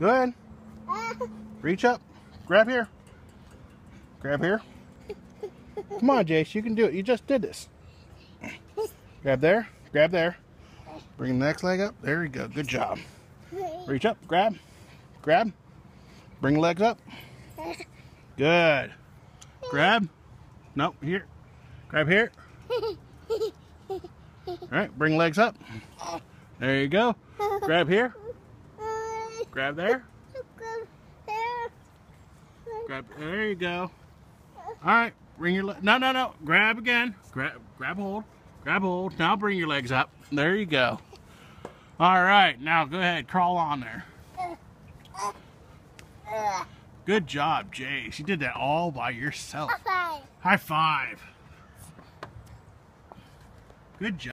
Go ahead. Reach up. Grab here. Grab here. Come on, Jase. You can do it. You just did this. Grab there. Grab there. Bring the next leg up. There you go. Good job. Reach up. Grab. Grab. Bring legs up. Good. Grab. No, here. Grab here. All right. Bring legs up. There you go. Grab here. Grab there. Grab. There you go. All right. Bring your leg. No, no, no. Grab again. Grab. Grab hold. Grab hold. Now bring your legs up. There you go. All right. Now go ahead. Crawl on there. Good job, Jase. You did that all by yourself. High Five. High five. Good job.